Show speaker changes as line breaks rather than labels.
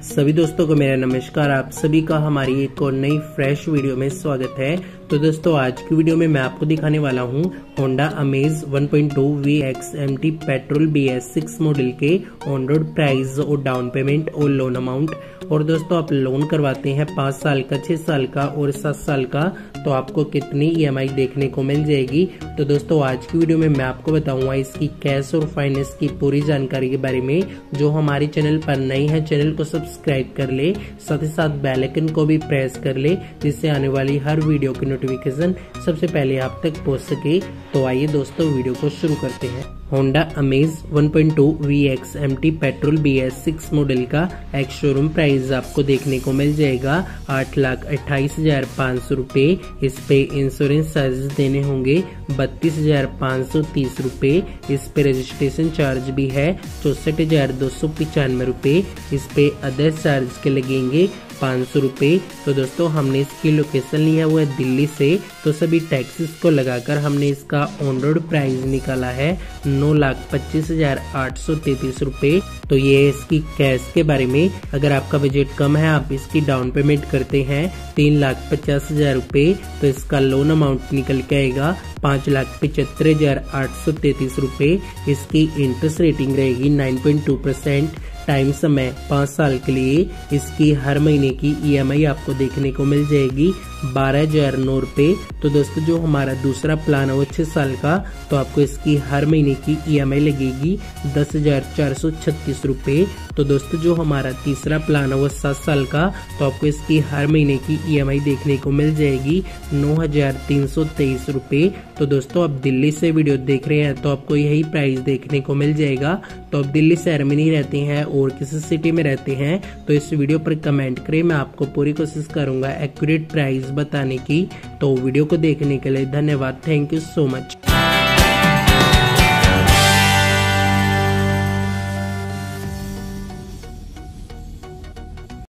सभी दोस्तों को मेरा नमस्कार, आप सभी का हमारी एक और नई फ्रेश वीडियो में स्वागत है। तो दोस्तों, आज की वीडियो में मैं आपको दिखाने वाला हूँ Honda Amaze 1.2 VXMT petrol B model के ऑन रोड प्राइस और डाउन पेमेंट और लोन अमाउंट और दोस्तों, आप लोन करवाते हैं पाँच साल का, छह साल का और सात साल का तो आपको कितनी ईएमआई देखने को मिल जाएगी। तो दोस्तों, आज की वीडियो में मैं आपको बताऊँगा इसकी कैश और फाइनेंस की पूरी जानकारी के बारे में, जो हमारे चैनल पर नई है। चैनल को सब्सक्राइब कर ले, साथ ही साथ बेल आइकन को भी प्रेस कर ले, जिससे आने वाली हर वीडियो की नोटिफिकेशन सबसे पहले आप तक पहुँच सके। तो आइए दोस्तों वीडियो को शुरू करते हैं। Honda Amaze 1.2 VXMT petrol B S six model का एक शोरूम प्राइस आपको देखने को मिल जाएगा। आठ लाख अट्ठाईस हज़ार पाँच सौ रूपए। इस पे इंश्योरेंस चार्जेस देने होंगे। बत्तीस हज़ार पाँच सौ तीस रूपए। इस पे रजिस्ट्रेशन चार्ज भी है। चौसठ हज़ार दो सौ पचानवे रूपए। इस पे अदर चार्ज के लगेंगे पाँच सौ रूपए। तो दोस्तों, हमने इसकी लोकेशन लिया हुआ है दिल्ली से। तो सभी टैक्सेस को लगाकर हमने इसका ऑन रोड प्राइस निकाला है। नौ लाख पच्चीस हज़ार आठ सौ तैतीस रूपए। तो ये इसकी कैश के बारे में, अगर आपका बजट कम है, आप इसकी डाउन पेमेंट करते हैं तीन लाख पचास हज़ार रूपए। तो इसका लोन अमाउंट निकल के आएगा पाँच लाख पचहत्तर हज़ार आठ सौ तैतीस रूपए। इसकी इंटरेस्ट रेटिंग रहेगी nine point two percent time समय पाँच साल के लिए इसकी हर महीने की ईएमआई आपको देखने को मिल जाएगी। बारह हज़ार नौ रुपए। तो दोस्तों, जो हमारा दूसरा प्लान है वो छह साल का तो आपको इसकी हर महीने की ईएमआई लगेगी दस हज़ार चार सौ छत्तीस रूपए। तो दोस्तों, जो हमारा तीसरा प्लान है वो सात साल का तो आपको इसकी हर महीने की ईएमआई देखने को मिल जाएगी नौ हज़ार तीन सौ तेईस रूपए। तो दोस्तों, आप दिल्ली से वीडियो देख रहे हैं तो आपको यही प्राइस देखने को मिल जाएगा। तो आप दिल्ली शहर में नहीं रहते हैं और किसी सिटी में रहते हैं तो इस वीडियो पर कमेंट करें। मैं आपको पूरी कोशिश करूँगा एक्यूरेट प्राइस बताने की। तो वीडियो को देखने के लिए धन्यवाद। Thank you so much